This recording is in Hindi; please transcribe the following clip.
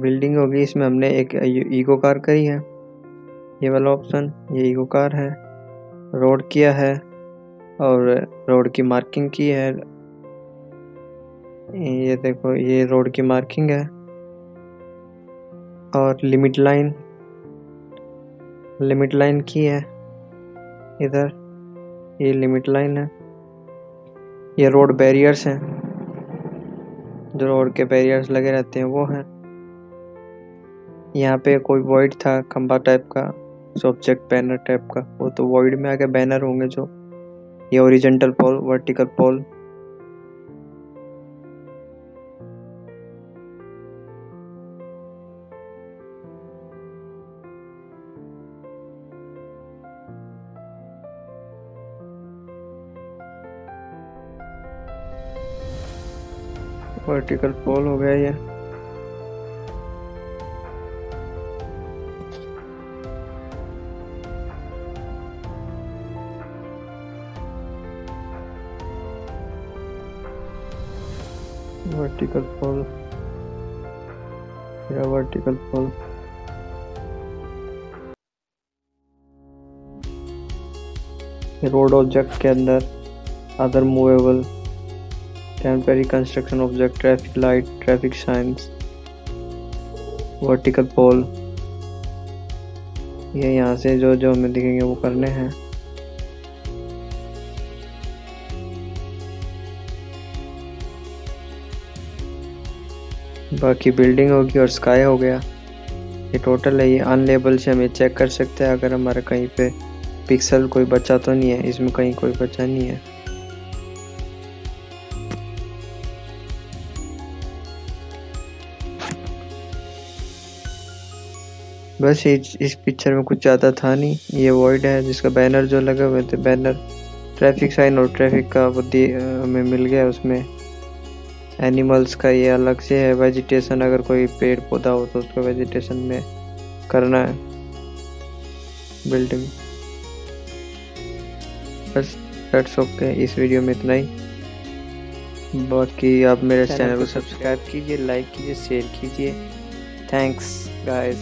बिल्डिंग होगी, इसमें हमने एक ईगो कार करी है। ये वाला ऑप्शन, ये ईगो कार है। रोड किया है और रोड की मार्किंग की है। ये देखो, ये रोड की मार्किंग है और लिमिट लाइन लिमिट लाइन की है इधर। ये लिमिट लाइन है। ये रोड बैरियर्स हैं। जो रोड के बैरियर्स लगे रहते हैं, वो हैं। यहाँ पे कोई वॉइड था, खंबा टाइप का सब्जेक्ट बैनर टाइप का, वो तो वॉइड में आके बैनर होंगे जो। ये horizontal pole vertical pole vertical pole हो गया ये। वर्टिकल पोल या वर्टिकल पोल रोड ऑब्जेक्ट के अंदर other movable temporary construction object traffic light traffic signs vertical pole ये यहाँ से जो जो हमें दिखेंगे वो करने हैं। बाकी बिल्डिंग होगी और स्काई हो गया। ये टोटल है, ये अनलेबल से हमें चेक कर सकते हैं। अगर हमारा कहीं पे पिक्सल कोई बचा तो नहीं है, इसमें कहीं कोई बचा नहीं है। बस इस इस पिक्चर में कुछ ज़्यादा था नहीं। ये वॉइड है, जिसका बैनर जो लगे हुए थे बैनर ट्रैफ़िक साइन और ट्रैफ़िक का वो हमें मिल गया उसमें। एनिमल्स का ये अलग से है। वेजिटेशन अगर कोई पेड़ पौधा हो तो उसको वेजिटेशन में करना है। बिल्डिंग बस दैट्स ओके इस वीडियो में इतना ही। बाकी आप मेरे चैनल को सब्सक्राइब कीजिए लाइक कीजिए शेयर कीजिए। Thanks guys